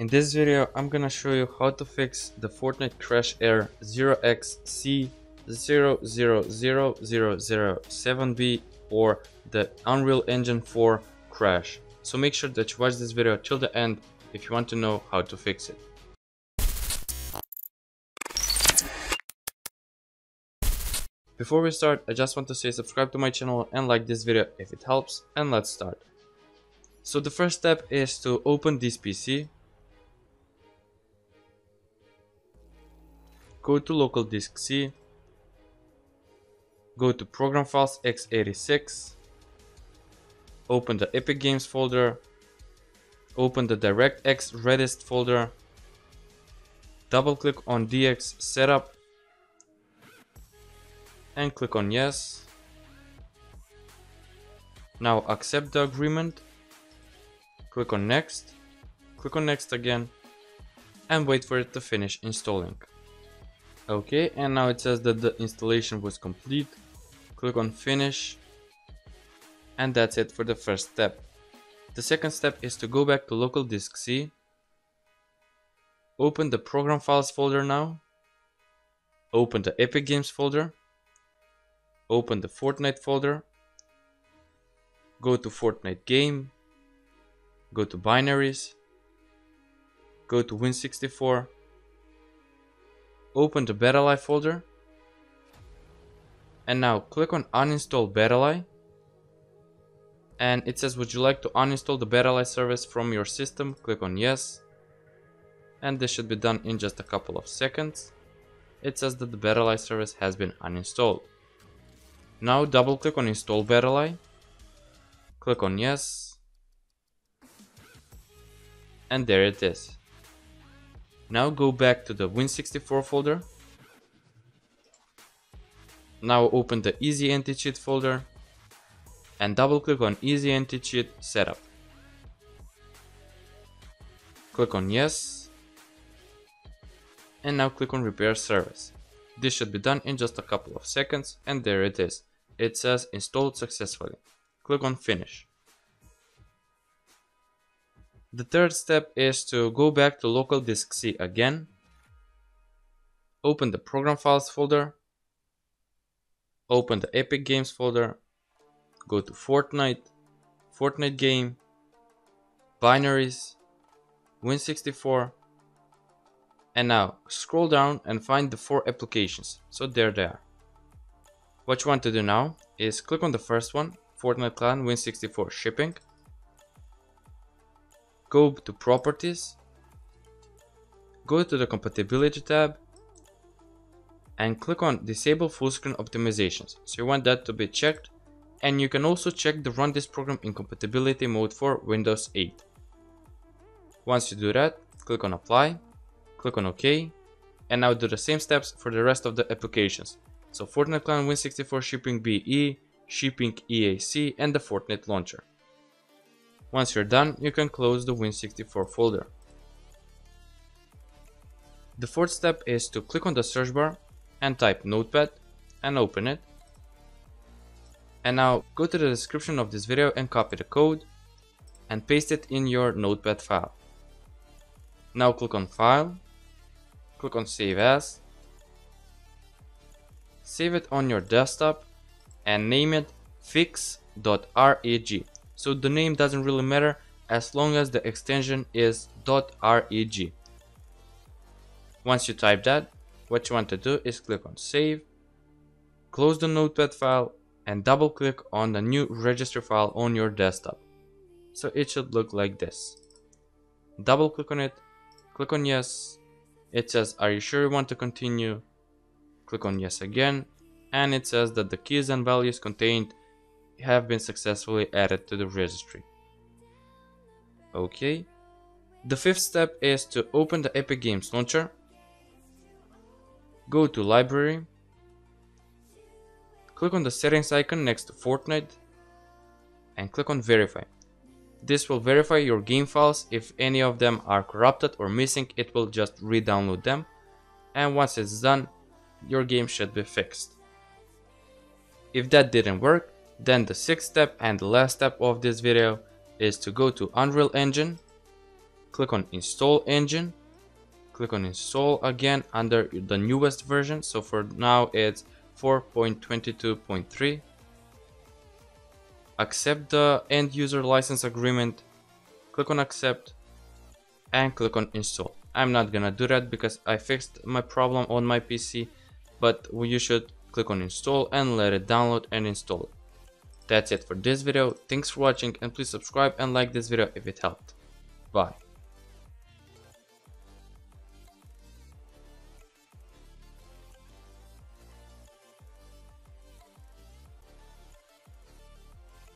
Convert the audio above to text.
In this video, I'm gonna show you how to fix the Fortnite Crash Air 0xC000007B or the Unreal Engine 4 crash. So make sure that you watch this video till the end if you want to know how to fix it. Before we start, I just want to say subscribe to my channel and like this video if it helps and let's start. So the first step is to open this PC. Go to local disk C. Go to program files x86. Open the Epic Games folder. Open the DirectX Redist folder. Double click on DX setup and click on yes. Now accept the agreement. Click on next. Click on next again and wait for it to finish installing. Okay, and now it says that the installation was complete. Click on finish and that's it for the first step. The second step is to go back to local disk C. Open the program files folder now. Open the Epic Games folder open the Fortnite folder, go to Fortnite game, go to binaries, go to Win64, open the BattlEye folder, and now click on uninstall BattlEye, and it says would you like to uninstall the BattlEye service from your system, click on yes, and this should be done in just a couple of seconds. It says that the BattlEye service has been uninstalled. Now double click on install BattlEye. Click on yes. And there it is. Now go back to the Win64 folder. Now open the Easy Anti-Cheat folder and double click on Easy Anti-Cheat Setup. Click on yes and now click on Repair Service. This should be done in just a couple of seconds and there it is it says installed successfully. Click on finish. The third step is to go back to local disk C again. Open the program files folder. Open the Epic Games folder. Go to Fortnite, Fortnite game, binaries, Win64, and now scroll down and find the four applications. So there they are. What you want to do now is click on the first one, Fortnite Client Win64 Shipping. Go to Properties. Go to the Compatibility tab. And click on Disable Full Screen Optimizations. So you want that to be checked. And you can also check the Run this program in compatibility mode for Windows 8. Once you do that, click on Apply. Click on OK. And now do the same steps for the rest of the applications. So Fortnite Client Win64 shipping BE, shipping EAC and the Fortnite launcher. Once you're done, you can close the Win64 folder. The fourth step is to click on the search bar and type notepad and open it. And now go to the description of this video and copy the code and paste it in your notepad file. Now click on file, click on save as save it on your desktop and name it fix.reg. So the name doesn't really matter as long as the extension is .reg. Once you type that, what you want to do is click on save, close the notepad file and double click on the new registry file on your desktop. So it should look like this. Double click on it, click on yes, it says are you sure you want to continue, Click on yes again and it says that the keys and values contained have been successfully added to the registry. Okay. The fifth step is to open the Epic Games launcher. Go to library. Click on the settings icon next to Fortnite and click on verify. This will verify your game files. If any of them are corrupted or missing, it will just re-download them. And once it's done, your game should be fixed. If that didn't work, then the sixth step and the last step of this video is to go to Unreal Engine, click on install engine click on install again under the newest version. So for now it's 4.22.3 accept the end user license agreement. Click on accept and click on install. I'm not gonna do that because i fixed my problem on my pc but you should click on install and let it download and install it that's it for this video. Thanks for watching and please subscribe and like this video if it helped. Bye